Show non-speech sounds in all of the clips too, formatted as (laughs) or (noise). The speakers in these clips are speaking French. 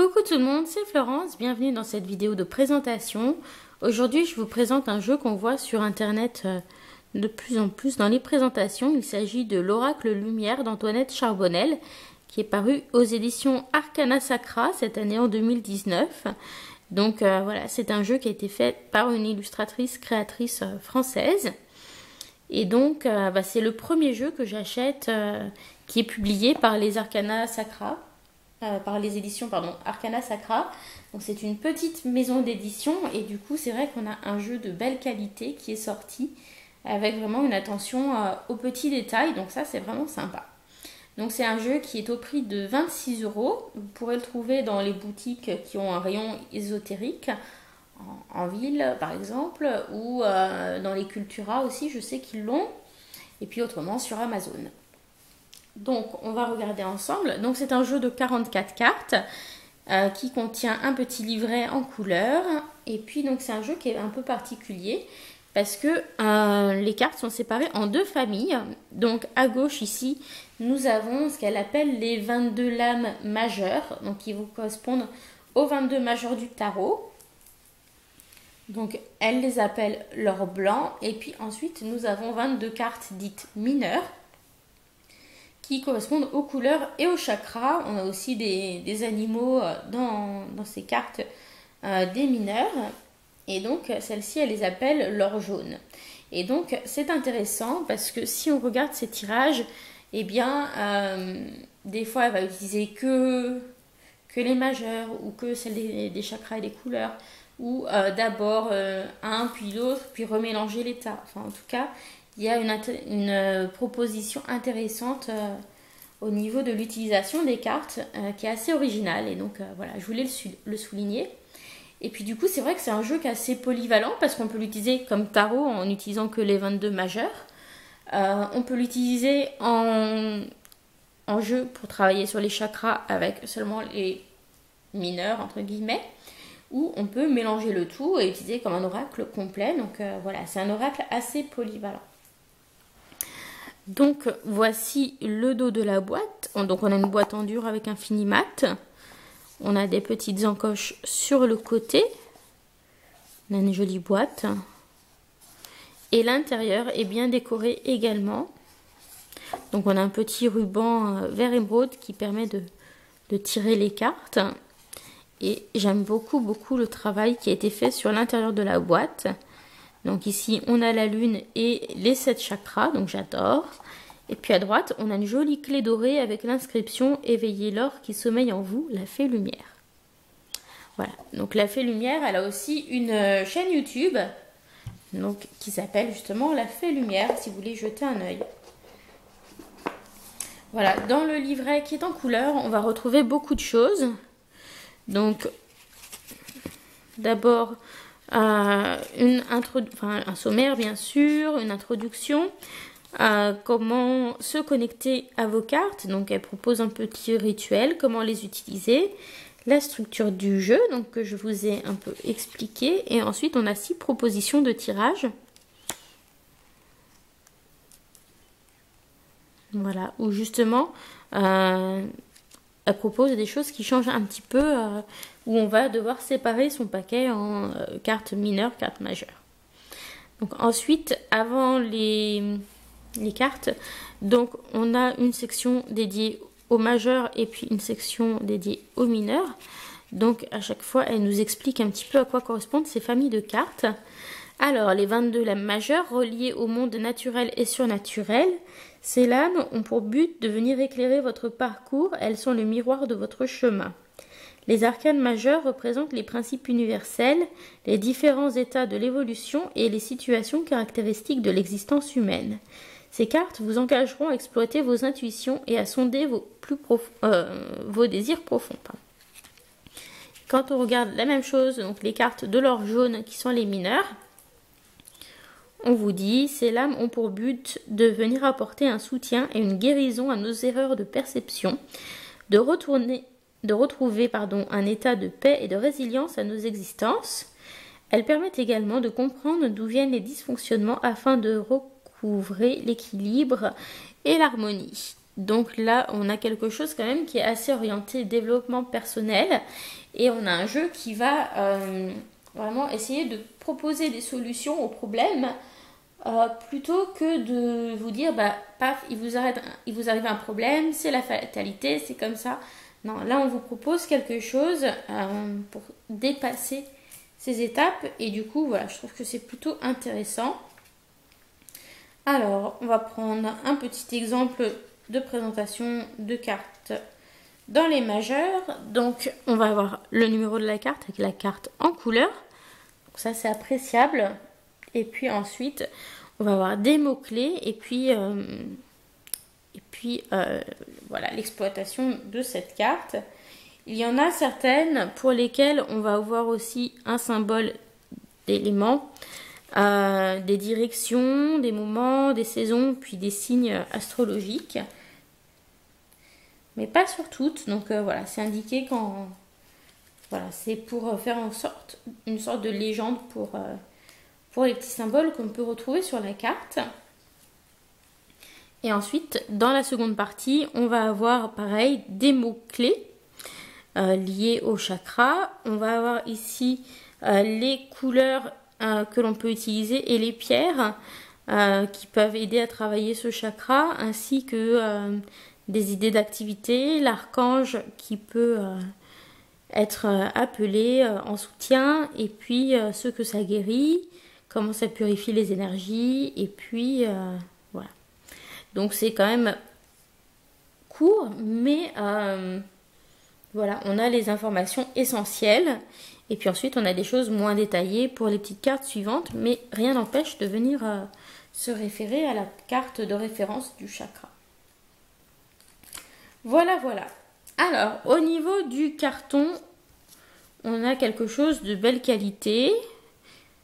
Coucou tout le monde, c'est Florence, bienvenue dans cette vidéo de présentation. Aujourd'hui je vous présente un jeu qu'on voit sur internet euh, de plus en plus dans les présentations. Il s'agit de l'Oracle Lumière d'Antoinette Charbonnel qui est paru aux éditions Arcana Sacra cette année en 2019. Donc euh, voilà, c'est un jeu qui a été fait par une illustratrice créatrice euh, française. Et donc bah, c'est le premier jeu que j'achète qui est publié par les Arcana Sacra. Euh, par les éditions pardon, Arcana Sacra. Donc c'est une petite maison d'édition et du coup c'est vrai qu'on a un jeu de belle qualité qui est sorti avec vraiment une attention euh, aux petits détails. Donc ça c'est vraiment sympa. Donc c'est un jeu qui est au prix de 26 euros. Vous pourrez le trouver dans les boutiques qui ont un rayon ésotérique en, ville par exemple ou euh, dans les Cultura aussi je sais qu'ils l'ont. Et puis autrement sur Amazon. Donc, on va regarder ensemble. Donc, c'est un jeu de 44 cartes euh, qui contient un petit livret en couleur. Et puis, donc, c'est un jeu qui est un peu particulier parce que euh, les cartes sont séparées en deux familles. Donc, à gauche, ici, nous avons ce qu'elle appelle les 22 lames majeures, donc qui vous correspondent aux 22 majeurs du tarot. Donc, elle les appelle l'or blanc. Et puis ensuite, nous avons 22 cartes dites mineures qui correspondent aux couleurs et aux chakras. On a aussi des, animaux euh, dans, ces cartes euh, des mineurs. Et donc, celle-ci, elle les appelle l'or jaune. Et donc, c'est intéressant parce que si on regarde ces tirages, eh bien, euh, des fois, elle va utiliser que, les majeurs ou que celles des, chakras et des couleurs. Ou d'abord un, puis l'autre, puis remélanger l'état. Enfin, en tout cas, il y a une, euh, proposition intéressante euh, au niveau de l'utilisation des cartes euh, qui est assez originale. Et donc voilà, je voulais le, souligner. Et puis du coup, c'est vrai que c'est un jeu qui est assez polyvalent parce qu'on peut l'utiliser comme tarot en utilisant que les 22 majeurs. on peut l'utiliser en jeu pour travailler sur les chakras avec seulement les mineurs, entre guillemets ou on peut mélanger le tout et utiliser comme un oracle complet. Donc voilà, c'est un oracle assez polyvalent. Donc voici le dos de la boîte. Donc on a une boîte en dur avec un fini mat. On a des petites encoches sur le côté. On a une jolie boîte. Et l'intérieur est bien décoré également. Donc on a un petit ruban euh, vert émeraude qui permet de, de tirer les cartes. Et j'aime beaucoup beaucoup le travail qui a été fait sur l'intérieur de la boîte. Donc ici, on a la lune et les sept chakras, donc j'adore. Et puis à droite, on a une jolie clé dorée avec l'inscription « Éveillez l'or qui sommeille en vous, la fée lumière ». Voilà, donc la fée lumière, elle a aussi une euh, chaîne YouTube qui s'appelle justement la fée lumière, si vous voulez jeter un œil. Voilà, dans le livret qui est en couleur, on va retrouver beaucoup de choses. Donc, d'abord, euh, un sommaire bien sûr, une introduction, à comment se connecter à vos cartes. Donc elle propose un petit rituel, comment les utiliser, la structure du jeu, donc que je vous ai un peu expliqué. Et ensuite on a six propositions de tirage. Voilà, où justement euh, elle propose des choses qui changent un petit peu, euh, où on va devoir séparer son paquet en euh, cartes mineures, cartes majeures. Donc ensuite, avant les, cartes, donc on a une section dédiée aux majeurs et puis une section dédiée aux mineurs. Donc à chaque fois, elle nous explique un petit peu à quoi correspondent ces familles de cartes. Alors, les 22 lames majeures reliées au monde naturel et surnaturel. Ces lames ont pour but de venir éclairer votre parcours, elles sont le miroir de votre chemin. Les arcanes majeures représentent les principes universels, les différents états de l'évolution et les situations caractéristiques de l'existence humaine. Ces cartes vous engageront à exploiter vos intuitions et à sonder vos, euh, désirs profonds. Quand on regarde la même chose, donc les cartes de l'or jaune qui sont les mineurs, on vous dit, ces lames ont pour but de venir apporter un soutien et une guérison à nos erreurs de perception, de, retourner, de retrouver pardon, un état de paix et de résilience à nos existences. Elles permettent également de comprendre d'où viennent les dysfonctionnements afin de recouvrer l'équilibre et l'harmonie. Donc là, on a quelque chose quand même qui est assez orienté développement personnel. Et on a un jeu qui va euh, vraiment essayer de proposer des solutions aux problèmes euh, plutôt que de vous dire, bah, paf, il vous, arrête, il vous arrive un problème, c'est la fatalité, c'est comme ça. Non, là, on vous propose quelque chose euh, pour dépasser ces étapes. Et du coup, voilà, je trouve que c'est plutôt intéressant. Alors, on va prendre un petit exemple de présentation de cartes dans les majeurs. Donc, on va avoir le numéro de la carte avec la carte en couleur. Donc, ça, c'est appréciable. Et puis ensuite, on va avoir des mots-clés et puis, euh, et puis euh, voilà l'exploitation de cette carte. Il y en a certaines pour lesquelles on va avoir aussi un symbole d'éléments, euh, des directions, des moments, des saisons, puis des signes astrologiques. Mais pas sur toutes, donc voilà, c'est indiqué quand... Voilà, c'est pour faire en sorte, une sorte de légende pour pour les petits symboles qu'on peut retrouver sur la carte. Et ensuite, dans la seconde partie, on va avoir pareil des mots-clés euh, liés au chakra. On va avoir ici euh, les couleurs euh, que l'on peut utiliser et les pierres qui peuvent aider à travailler ce chakra, ainsi que des idées d'activité, l'archange qui peut être appelé en soutien, et puis ce que ça guérit, comment ça purifie les énergies, et puis euh, voilà. Donc c'est quand même court, mais euh, voilà, on a les informations essentielles. Et puis ensuite, on a des choses moins détaillées pour les petites cartes suivantes, mais rien n'empêche de venir euh, se référer à la carte de référence du chakra. Voilà, voilà. Alors, au niveau du carton, on a quelque chose de belle qualité.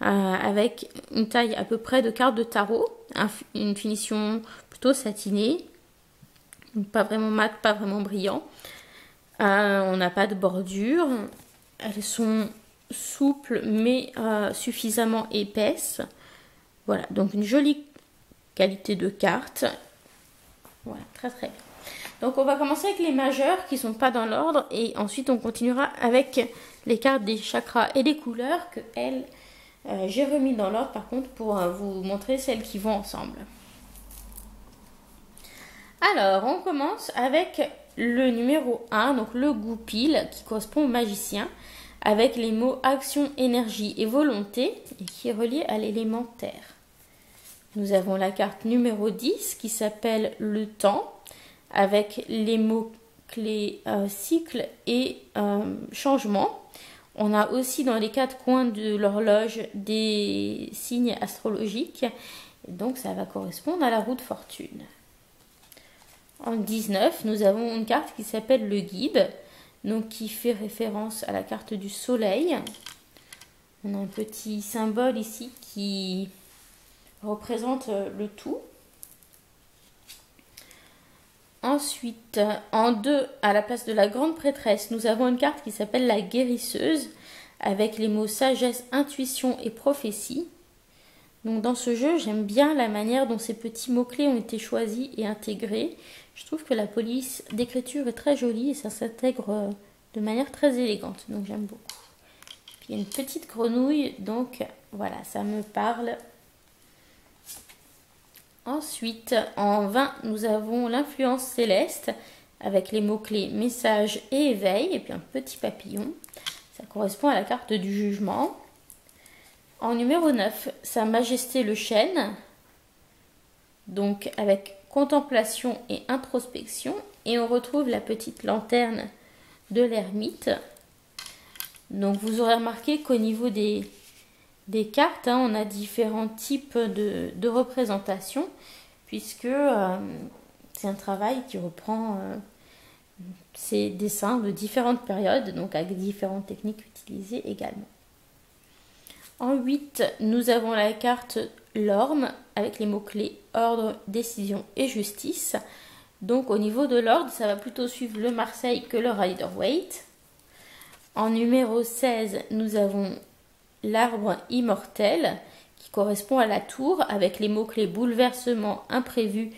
Euh, avec une taille à peu près de carte de tarot, une finition plutôt satinée, pas vraiment mat, pas vraiment brillant. Euh, on n'a pas de bordure, elles sont souples mais euh, suffisamment épaisses. Voilà, donc une jolie qualité de carte. Voilà, très très bien. Donc on va commencer avec les majeurs qui sont pas dans l'ordre et ensuite on continuera avec les cartes des chakras et des couleurs que elles euh, j'ai remis dans l'ordre par contre pour euh, vous montrer celles qui vont ensemble. Alors, on commence avec le numéro 1, donc le goupil, qui correspond au magicien, avec les mots action, énergie et volonté, et qui est relié à l'élément terre. Nous avons la carte numéro 10 qui s'appelle le temps, avec les mots clés euh, cycle et changement. On a aussi dans les quatre coins de l'horloge des signes astrologiques. donc ça va correspondre à la roue de fortune. En 19, nous avons une carte qui s'appelle le guide, donc qui fait référence à la carte du soleil. On a un petit symbole ici qui représente le tout. Ensuite, en deux, à la place de la grande prêtresse, nous avons une carte qui s'appelle la guérisseuse, avec les mots sagesse, intuition et prophétie. Donc dans ce jeu, j'aime bien la manière dont ces petits mots-clés ont été choisis et intégrés. Je trouve que la police d'écriture est très jolie et ça s'intègre de manière très élégante. Donc j'aime beaucoup. Puis il y a une petite grenouille, donc voilà, ça me parle Ensuite, en 20, nous avons l'influence céleste avec les mots-clés message et éveil, et puis un petit papillon. Ça correspond à la carte du jugement. En numéro 9, Sa Majesté le chêne, donc avec contemplation et introspection. Et on retrouve la petite lanterne de l'ermite. Donc vous aurez remarqué qu'au niveau des, des cartes, hein, on a différents types de, représentations, puisque euh, c'est un travail qui reprend euh, ces dessins de différentes périodes, donc avec différentes techniques utilisées également. En 8, nous avons la carte l'orme avec les mots-clés ordre, décision et justice. Donc au niveau de l'ordre, ça va plutôt suivre le Marseille que le Rider Waite. En numéro 16, nous avons l'arbre immortel qui correspond à la tour avec les mots-clés bouleversement, imprévu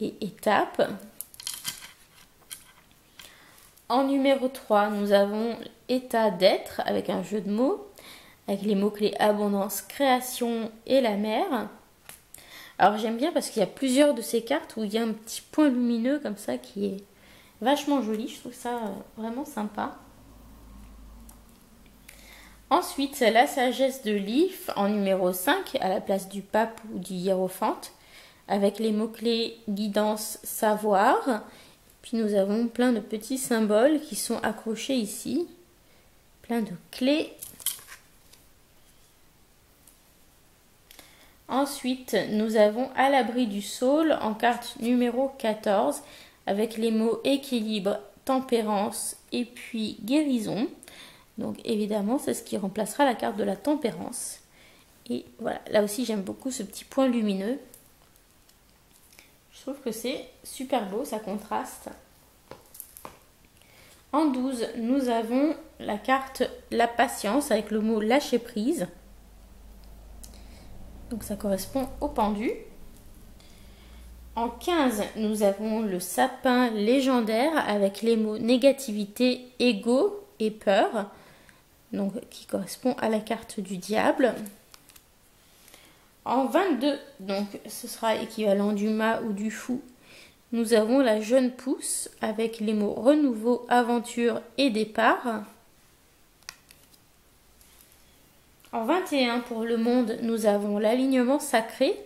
et étape. En numéro 3, nous avons état d'être avec un jeu de mots, avec les mots-clés abondance, création et la mer. Alors j'aime bien parce qu'il y a plusieurs de ces cartes où il y a un petit point lumineux comme ça qui est vachement joli. Je trouve ça euh, vraiment sympa. Ensuite, la sagesse de Leaf en numéro 5 à la place du pape ou du hiérophante avec les mots-clés guidance, savoir. Puis nous avons plein de petits symboles qui sont accrochés ici. Plein de clés. Ensuite, nous avons à l'abri du saule en carte numéro 14 avec les mots équilibre, tempérance et puis guérison. Donc évidemment, c'est ce qui remplacera la carte de la tempérance. Et voilà, là aussi j'aime beaucoup ce petit point lumineux. Je trouve que c'est super beau, ça contraste. En 12, nous avons la carte la patience avec le mot lâcher prise. Donc ça correspond au pendu. En 15, nous avons le sapin légendaire avec les mots négativité, ego et peur qui correspond à la carte du diable. En 22, donc ce sera équivalent du mât ou du fou, nous avons la jeune pousse avec les mots renouveau, aventure et départ. En 21 pour le monde, nous avons l'alignement sacré.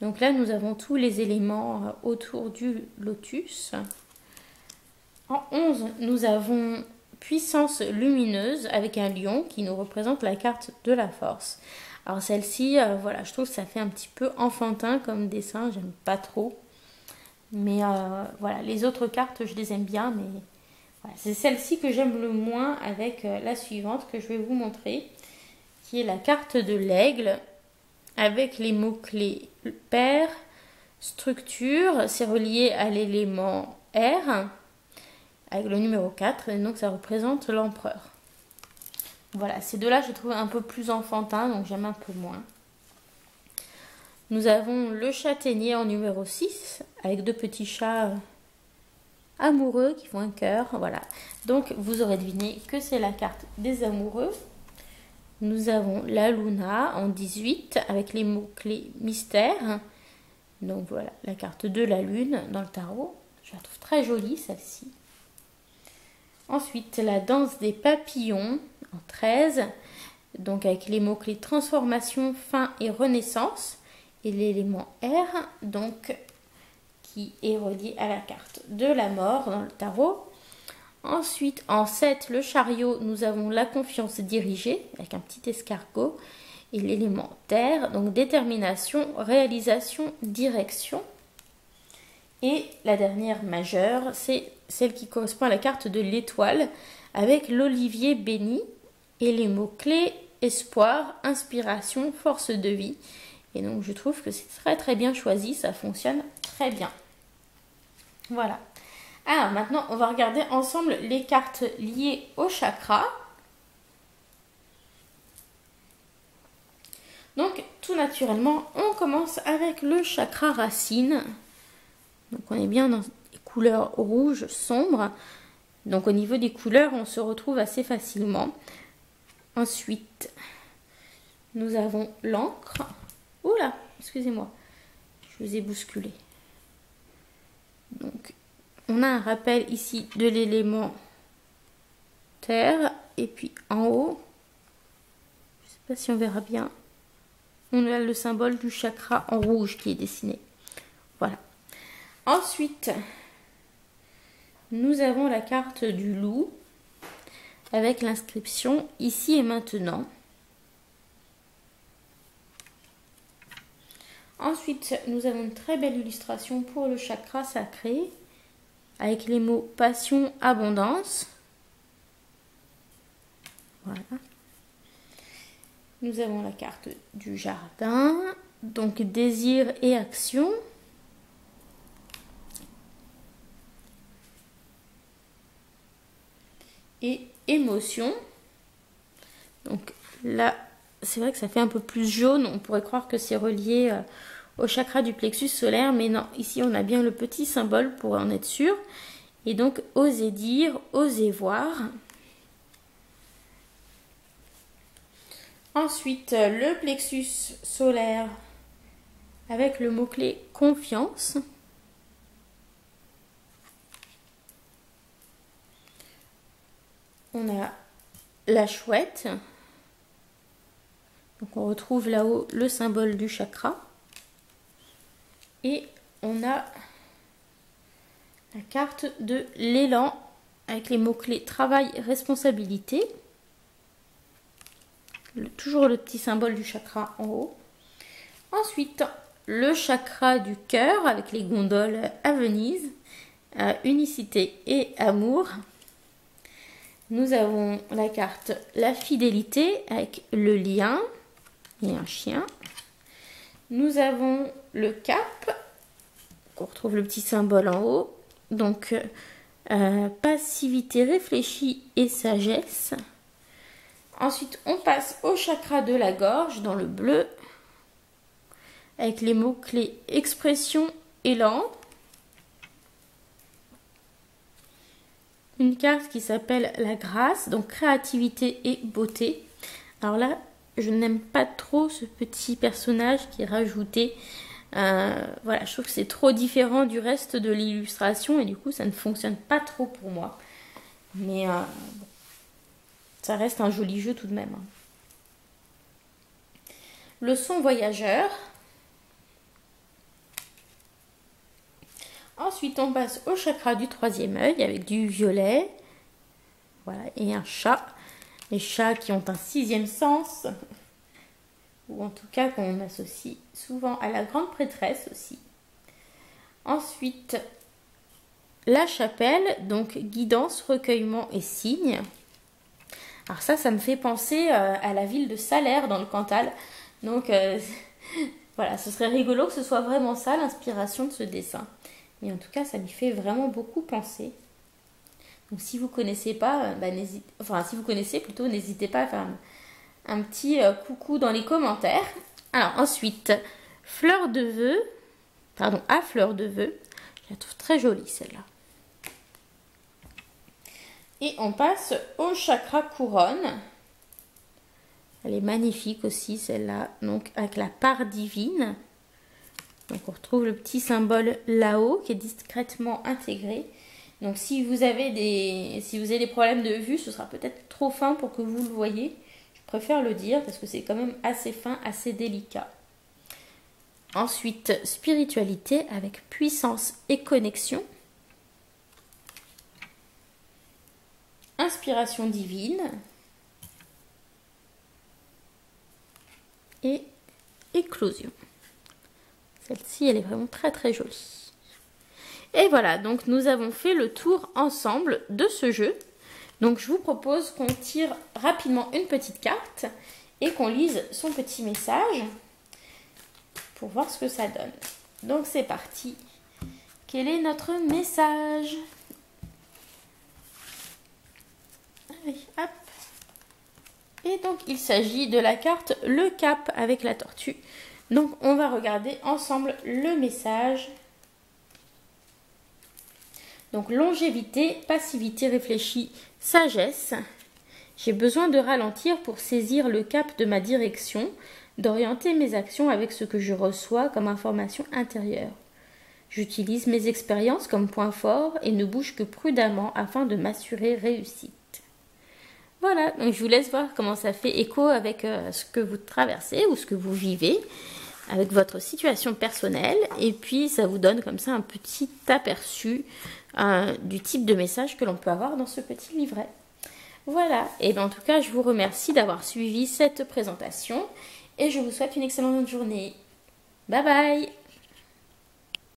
Donc là, nous avons tous les éléments autour du lotus. En 11, nous avons puissance lumineuse avec un lion qui nous représente la carte de la force. Alors celle-ci, euh, voilà, je trouve que ça fait un petit peu enfantin comme dessin, j'aime pas trop. Mais euh, voilà, les autres cartes, je les aime bien, mais c'est celle-ci que j'aime le moins avec euh, la suivante que je vais vous montrer, qui est la carte de l'aigle avec les mots-clés père, structure, c'est relié à l'élément R avec le numéro 4, et donc ça représente l'empereur. Voilà, ces deux-là, je trouve un peu plus enfantin, donc j'aime un peu moins. Nous avons le châtaignier en numéro 6, avec deux petits chats amoureux qui font un cœur. Voilà, donc vous aurez deviné que c'est la carte des amoureux. Nous avons la Luna en 18, avec les mots-clés mystère. Donc voilà, la carte de la lune dans le tarot. Je la trouve très jolie, celle-ci. Ensuite, la danse des papillons en 13, donc avec les mots-clés transformation, fin et renaissance, et l'élément R, donc qui est relié à la carte de la mort dans le tarot. Ensuite, en 7, le chariot, nous avons la confiance dirigée, avec un petit escargot, et l'élément terre, donc détermination, réalisation, direction. Et la dernière majeure, c'est celle qui correspond à la carte de l'étoile, avec l'olivier béni et les mots-clés espoir, inspiration, force de vie. Et donc je trouve que c'est très très bien choisi, ça fonctionne très bien. Voilà. Alors maintenant, on va regarder ensemble les cartes liées au chakra. Donc tout naturellement, on commence avec le chakra racine. Donc on est bien dans rouge sombre. Donc au niveau des couleurs, on se retrouve assez facilement. Ensuite, nous avons l'encre. Oula, excusez-moi, je vous ai bousculé. Donc, on a un rappel ici de l'élément terre. Et puis en haut, je ne sais pas si on verra bien, on a le symbole du chakra en rouge qui est dessiné. Voilà. Ensuite, nous avons la carte du loup avec l'inscription ici et maintenant. Ensuite, nous avons une très belle illustration pour le chakra sacré avec les mots passion, abondance. Voilà. Nous avons la carte du jardin, donc désir et action. Émotion. Donc là, c'est vrai que ça fait un peu plus jaune. On pourrait croire que c'est relié euh, au chakra du plexus solaire, mais non, ici on a bien le petit symbole pour en être sûr. Et donc, osez dire, osez voir. Ensuite, le plexus solaire avec le mot-clé confiance. On a la chouette. Donc on retrouve là-haut le symbole du chakra. Et on a la carte de l'élan avec les mots-clés travail, responsabilité. toujours le petit symbole du chakra en haut. Ensuite, le chakra du cœur avec les gondoles à Venise, unicité et amour. Nous avons la carte la fidélité avec le lien et un chien. Nous avons le cap, on retrouve le petit symbole en haut. Donc, euh, passivité réfléchie et sagesse. Ensuite, on passe au chakra de la gorge dans le bleu avec les mots-clés expression, élan. Une carte qui s'appelle la grâce, donc créativité et beauté. Alors là, je n'aime pas trop ce petit personnage qui est rajouté. Euh, voilà, je trouve que c'est trop différent du reste de l'illustration et du coup ça ne fonctionne pas trop pour moi. Mais euh, ça reste un joli jeu tout de même. Hein. Le son voyageur, Ensuite, on passe au chakra du troisième œil avec du violet. Voilà, et un chat. Les chats qui ont un sixième sens, ou en tout cas qu'on associe souvent à la grande prêtresse aussi. Ensuite, la chapelle, donc guidance, recueillement et signe. Alors ça, ça me fait penser euh, à la ville de Salaire dans le Cantal. Donc euh, (laughs) voilà, ce serait rigolo que ce soit vraiment ça l'inspiration de ce dessin. Mais en tout cas, ça lui fait vraiment beaucoup penser. Donc si vous connaissez pas, euh, bah, enfin si vous connaissez plutôt, n'hésitez pas à faire un, petit euh, coucou dans les commentaires. Alors ensuite, fleur de vœux, pardon, à fleur de vœux. Je la trouve très jolie celle-là. Et on passe au chakra couronne. Elle est magnifique aussi celle-là, donc avec la part divine. Donc on retrouve le petit symbole là-haut qui est discrètement intégré. Donc si vous avez des, si vous avez des problèmes de vue, ce sera peut-être trop fin pour que vous le voyez. Je préfère le dire parce que c'est quand même assez fin, assez délicat. Ensuite, spiritualité avec puissance et connexion. Inspiration divine. Et éclosion. Celle-ci, elle est vraiment très très jolie. Et voilà, donc nous avons fait le tour ensemble de ce jeu. Donc je vous propose qu'on tire rapidement une petite carte et qu'on lise son petit message pour voir ce que ça donne. Donc c'est parti. Quel est notre message? Hop. Et donc il s'agit de la carte Le Cap avec la tortue. Donc on va regarder ensemble le message. Donc longévité, passivité réfléchie, sagesse. J'ai besoin de ralentir pour saisir le cap de ma direction, d'orienter mes actions avec ce que je reçois comme information intérieure. J'utilise mes expériences comme point fort et ne bouge que prudemment afin de m'assurer réussite. Voilà, donc je vous laisse voir comment ça fait écho avec euh, ce que vous traversez ou ce que vous vivez avec votre situation personnelle et puis ça vous donne comme ça un petit aperçu euh, du type de message que l'on peut avoir dans ce petit livret. Voilà, et bien en tout cas je vous remercie d'avoir suivi cette présentation et je vous souhaite une excellente journée. Bye bye